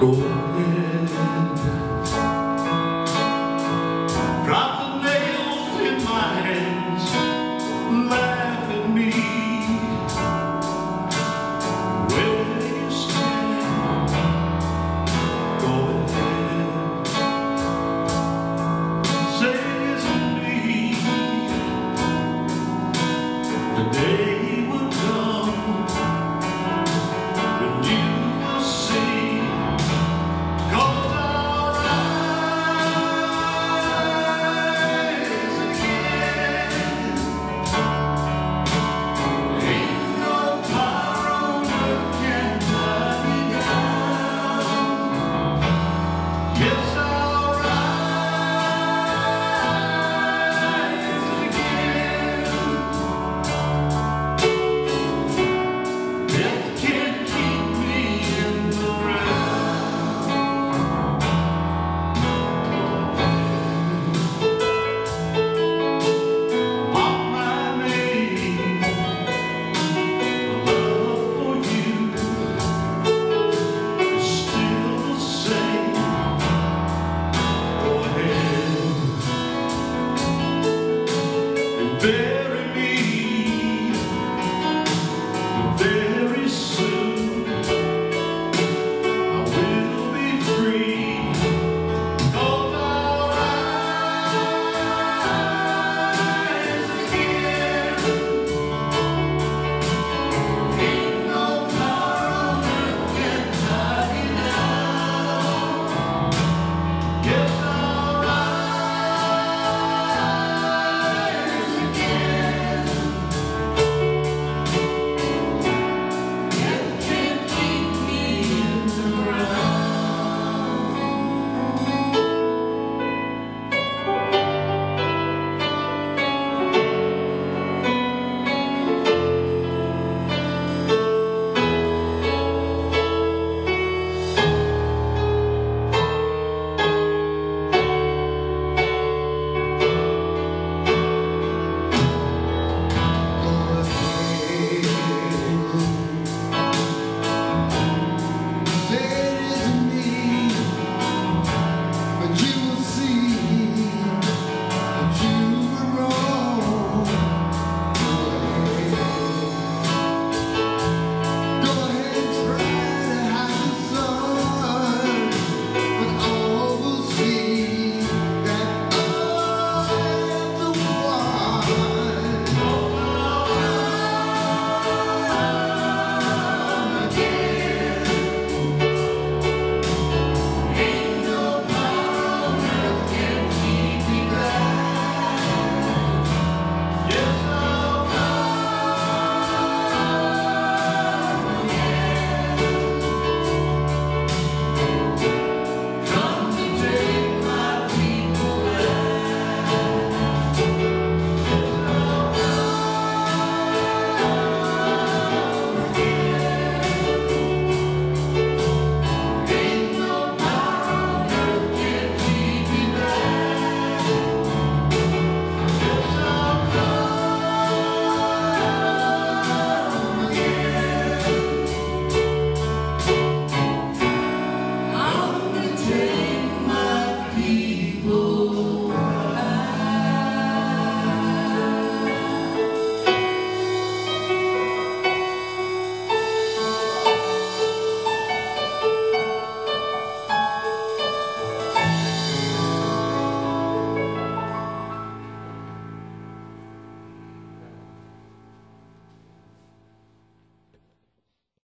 cô em.